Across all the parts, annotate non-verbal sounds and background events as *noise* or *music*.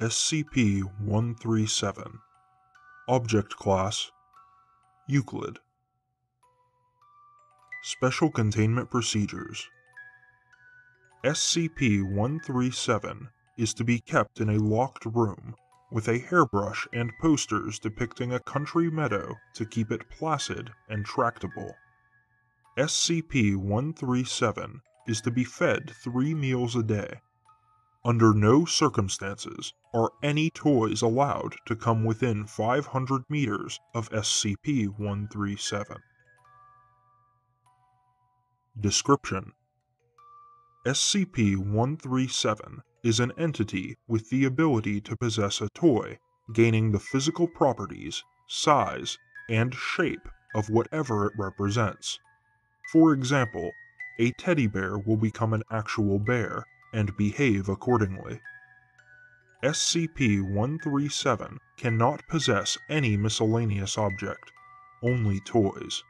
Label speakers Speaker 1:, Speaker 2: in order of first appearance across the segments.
Speaker 1: SCP 137 Object Class Euclid Special Containment Procedures SCP 137 is to be kept in a locked room with a hairbrush and posters depicting a country meadow to keep it placid and tractable. SCP 137 is to be fed three meals a day. Under no circumstances are any toys allowed to come within 500 meters of SCP 137. Description SCP 137 is an entity with the ability to possess a toy, gaining the physical properties, size, and shape of whatever it represents. For example, a teddy bear will become an actual bear and behave accordingly. SCP 137 cannot possess any miscellaneous object, only toys.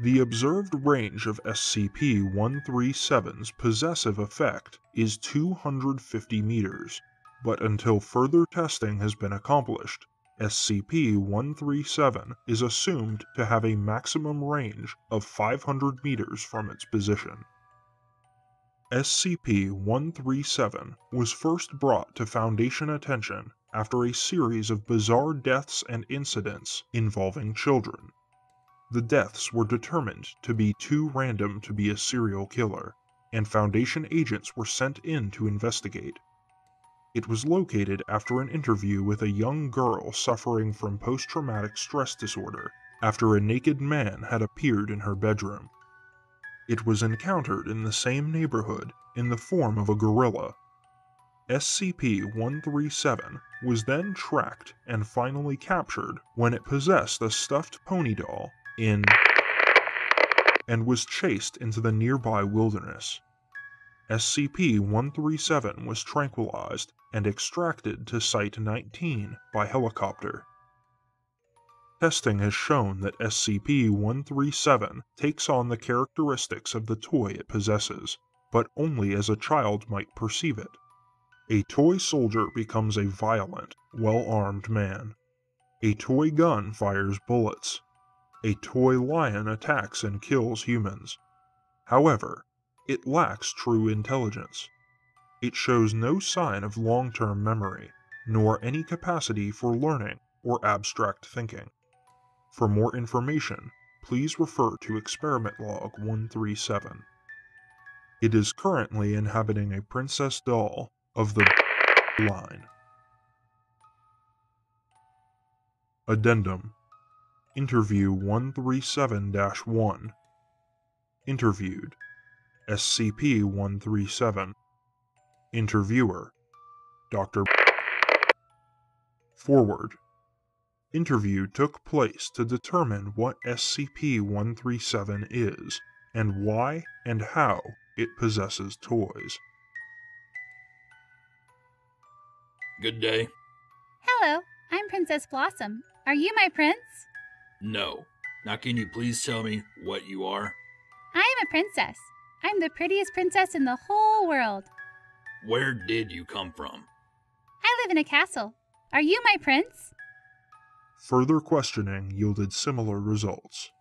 Speaker 1: The observed range of SCP 137's possessive effect is 250 meters, but until further testing has been accomplished, SCP 137 is assumed to have a maximum range of 500 meters from its position. SCP 137 was first brought to Foundation attention after a series of bizarre deaths and incidents involving children. The deaths were determined to be too random to be a serial killer, and Foundation agents were sent in to investigate. It was located after an interview with a young girl suffering from post traumatic stress disorder after a naked man had appeared in her bedroom. It was encountered in the same neighborhood in the form of a gorilla. SCP 137 was then tracked and finally captured when it possessed a stuffed pony doll in and was chased into the nearby wilderness. SCP 137 was tranquilized and extracted to Site 19 by helicopter. Testing has shown that SCP 137 takes on the characteristics of the toy it possesses, but only as a child might perceive it. A toy soldier becomes a violent, well armed man. A toy gun fires bullets, a toy lion attacks and kills humans. However, it lacks true intelligence. It shows no sign of long term memory, nor any capacity for learning or abstract thinking. For more information, please refer to Experiment Log 137. It is currently inhabiting a princess doll of the *laughs* line. Addendum Interview 137 1. Interviewed SCP 137. Interviewer Dr. Forward Interview took place to determine what SCP 137 is, and why and how it possesses toys.
Speaker 2: Good day.
Speaker 3: Hello, I'm Princess Blossom. Are you my prince?
Speaker 2: No. Now, can you please tell me what you are?
Speaker 3: I am a princess. I'm the prettiest princess in the whole world.
Speaker 2: Where did you come from?
Speaker 3: I live in a castle. Are you my prince?
Speaker 1: Further questioning yielded similar results.